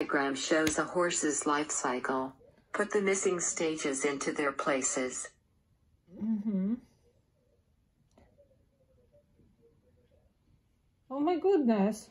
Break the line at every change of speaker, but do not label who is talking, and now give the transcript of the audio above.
diagram shows a horse's life cycle. Put the missing stages into their places.
Mm-hmm. Oh my goodness.